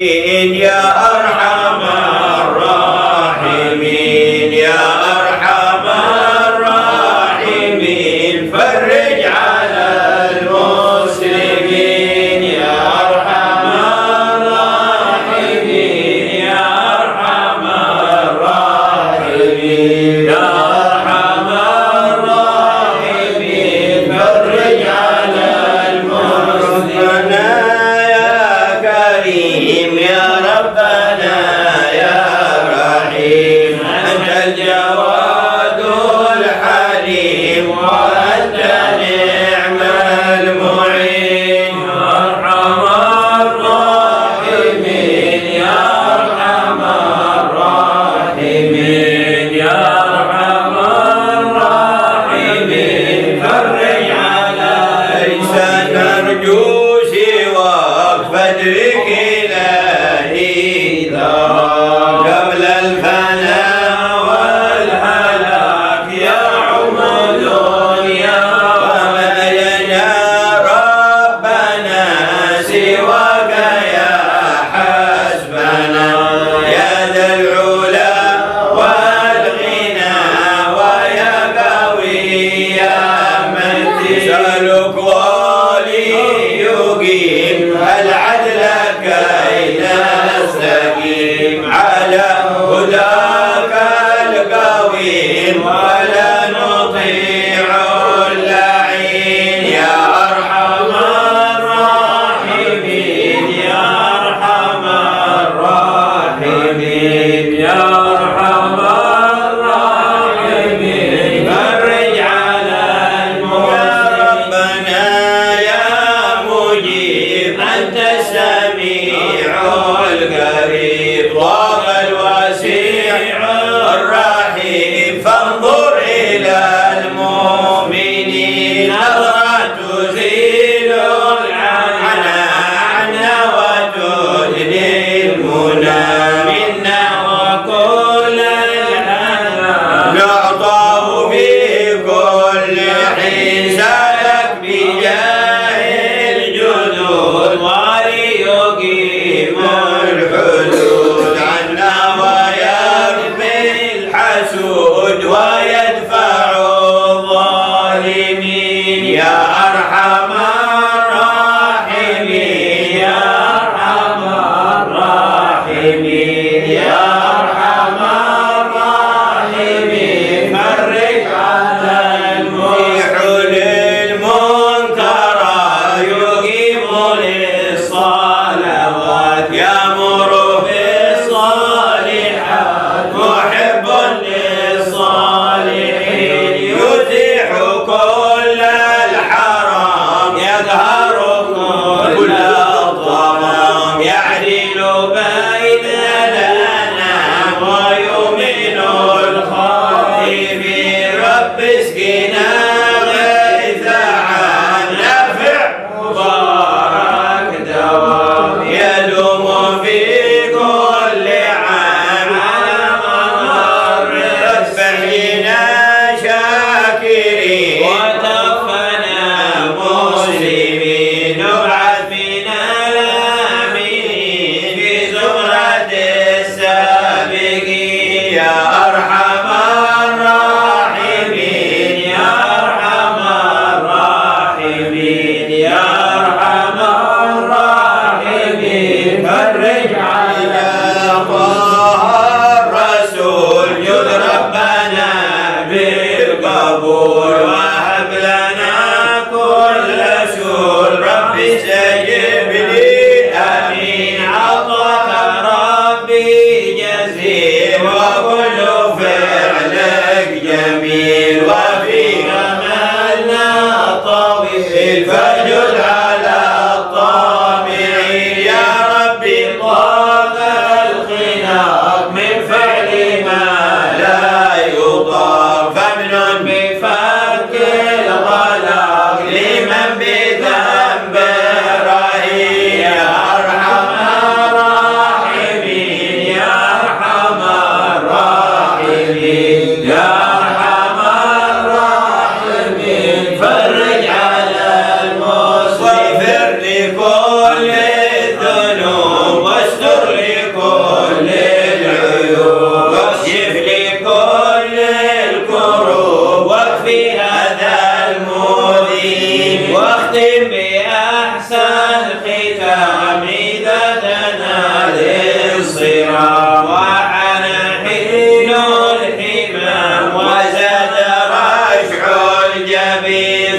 يا أرحم TV على هداك bir babur Yeah, baby.